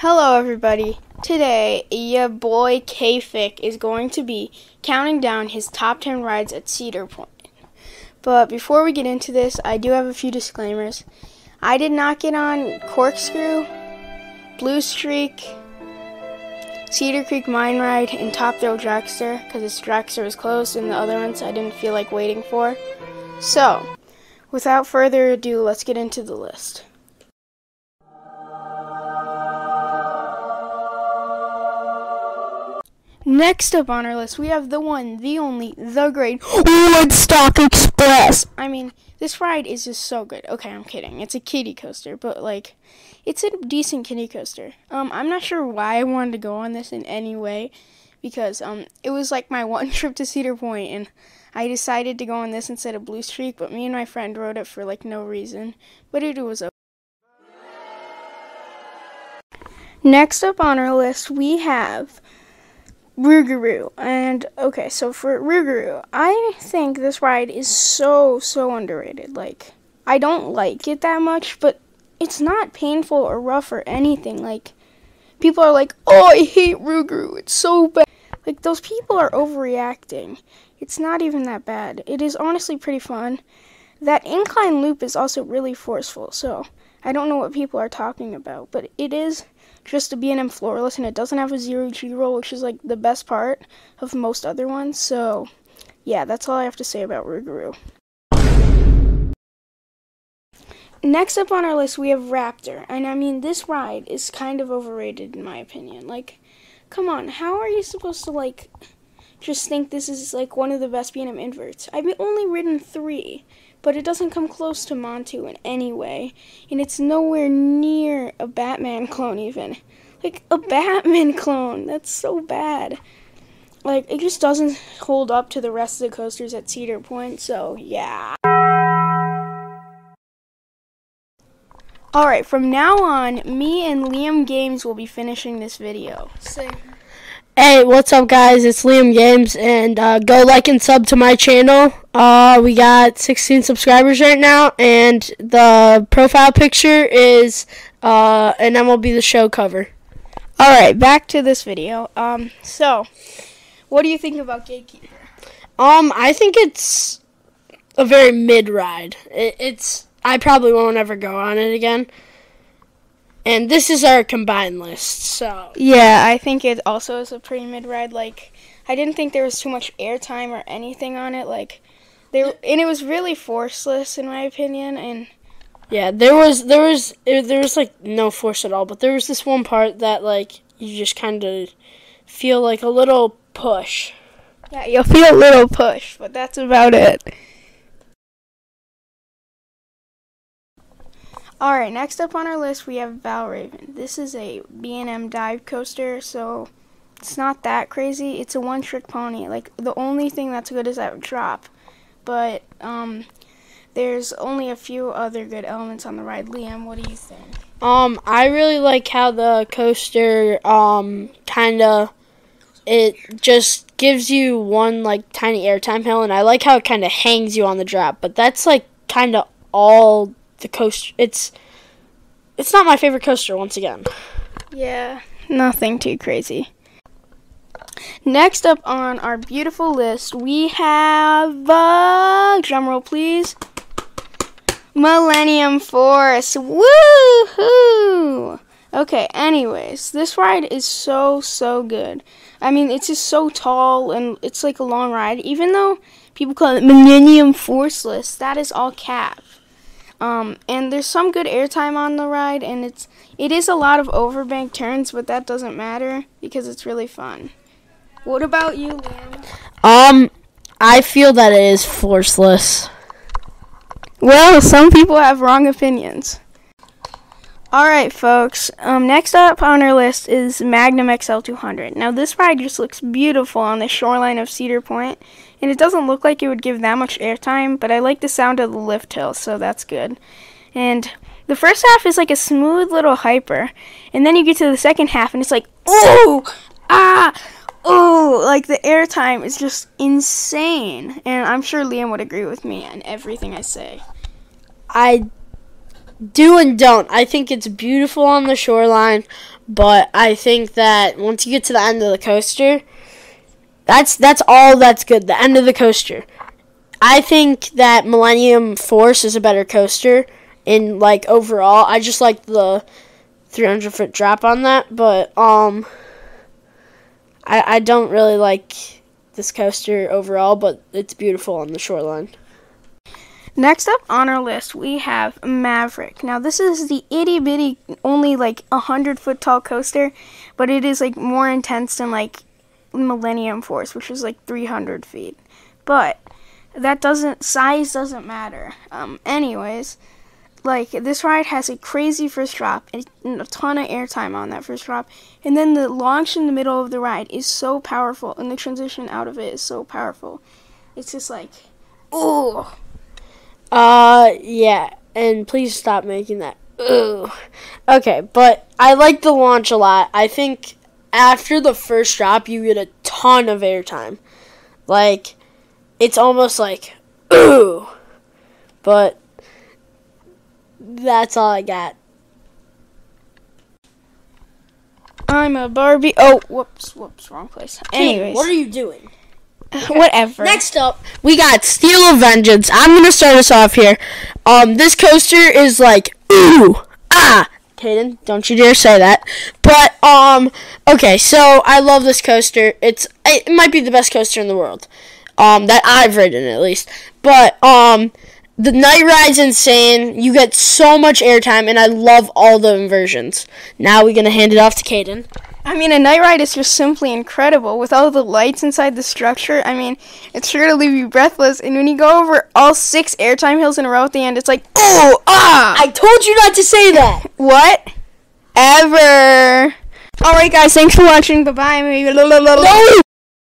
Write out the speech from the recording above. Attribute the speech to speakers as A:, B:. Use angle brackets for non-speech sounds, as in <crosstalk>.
A: Hello, everybody. Today, your boy Kfik is going to be counting down his top 10 rides at Cedar Point. But before we get into this, I do have a few disclaimers. I did not get on Corkscrew, Blue Streak, Cedar Creek Mine Ride, and Top Thrill Dragster because this dragster was closed and the other ones I didn't feel like waiting for. So, without further ado, let's get into the list. Next up on our list, we have the one, the only, the great Woodstock Express. I mean, this ride is just so good. Okay, I'm kidding. It's a kiddie coaster, but like, it's a decent kiddie coaster. Um, I'm not sure why I wanted to go on this in any way, because um, it was like my <laughs> one trip to Cedar Point, and I decided to go on this instead of Blue Streak. But me and my friend rode it for like no reason, but it was okay. Next up on our list, we have Rougarou. And okay, so for Rougarou, I think this ride is so so underrated. Like I don't like it that much, but it's not painful or rough or anything. Like people are like, "Oh, I hate Rougarou. It's so bad." Like those people are overreacting. It's not even that bad. It is honestly pretty fun. That incline loop is also really forceful. So, I don't know what people are talking about, but it is just a B&M floorless and it doesn't have a zero G roll, which is like the best part of most other ones. So, yeah, that's all I have to say about Rougarou. Next up on our list, we have Raptor. And I mean, this ride is kind of overrated in my opinion. Like, come on, how are you supposed to like just think this is like one of the best B&M inverts? I've only ridden three, but it doesn't come close to Montu in any way, and it's nowhere near a Batman clone even. Like a Batman <laughs> clone, that's so bad. Like it just doesn't hold up to the rest of the coasters at Cedar Point, so yeah. Alright, from now on, me and Liam Games will be finishing this video. So,
B: Hey, what's up, guys? It's Liam Games, and uh, go like and sub to my channel. Uh, we got 16 subscribers right now, and the profile picture is uh, an MLB The Show cover.
A: Alright, back to this video. Um, so, what do you think about Gatekeeper?
B: Um, I think it's a very mid ride. It, it's I probably won't ever go on it again. And this is our combined list, so.
A: Yeah, I think it also is a pretty mid ride. Like, I didn't think there was too much airtime or anything on it. Like, there, and it was really forceless in my opinion. And
B: yeah, there was there was there was like no force at all. But there was this one part that like you just kind of feel like a little push.
A: Yeah, you'll feel a little push, but that's about it. Alright, next up on our list we have Valravn. This is a B&M dive coaster, so it's not that crazy. It's a one-trick pony. Like, the only thing that's good is that drop. But, um, there's only a few other good elements on the ride. Liam, what do you think?
B: Um, I really like how the coaster, um, kind of, it just gives you one, like, tiny airtime hill, and I like how it kind of hangs you on the drop. But that's, like, kind of all the coaster. It's it's not my favorite coaster once again.
A: Yeah, nothing too crazy. Next up on our beautiful list, we have uh, drumroll please. Millennium Force. Woohoo! Okay, anyways, this ride is so so good. I mean, it's just so tall and it's like a long ride. Even though people call it Millennium Forceless, that is all cap. Um, and there's some good airtime on the ride, and it's it is a lot of overbank turns, but that doesn't matter because it's really fun. What about you, Liam?
B: Um, I feel that it is forceless.
A: Well, some people have wrong opinions. Alright, folks. Um, next up on our list is Magnum XL200. Now, this ride just looks beautiful on the shoreline of Cedar Point, and it doesn't look like it would give that much airtime, but I like the sound of the lift hill, so that's good. And the first half is like a smooth little hyper, and then you get to the second half, and it's like, oh, ah, ooh, like the airtime is just insane. And I'm sure Liam would agree with me on everything I say.
B: I do and don't. I think it's beautiful on the shoreline, but I think that once you get to the end of the coaster, that's that's all that's good. The end of the coaster. I think that Millennium Force is a better coaster in like overall. I just like the 300 foot drop on that, but um, I I don't really like this coaster overall, but it's beautiful on the shoreline.
A: Next up on our list, we have Maverick. Now, this is the itty bitty, only like a hundred foot tall coaster, but it is like more intense than like Millennium Force, which is like 300 feet. But that doesn't, size doesn't matter. Um, anyways, like this ride has a crazy first drop and a ton of airtime on that first drop, and then the launch in the middle of the ride is so powerful, and the transition out of it is so powerful. It's just like, ooh.
B: Uh, yeah, and please stop making that. Ugh. Okay, but I like the launch a lot. I think after the first drop, you get a ton of airtime. Like, it's almost like, <clears throat> ooh. But that's all I got.
A: I'm a Barbie. Oh, whoops, whoops, wrong place. Anyways,
B: what are you doing? <laughs>
A: whatever.
B: Next up, we got Steel of Vengeance. I'm gonna start us off here. Um, this coaster is like ooh ah. Caden, don't you dare say that. But um, okay, so I love this coaster. It's it might be the best coaster in the world. Um, that I've ridden at least. But um, the night ride's insane. You get so much airtime, and I love all the inversions. Now we're gonna hand it off to Caden.
A: I mean, a night ride is just simply incredible. With all the lights inside the structure, I mean, it's sure to leave you breathless. And when you go over all six airtime hills in a row at the end, it's like, oh, ah!
B: I told you not to say that.
A: What? Ever. Alright, guys, thanks for watching. Bye bye.
B: No!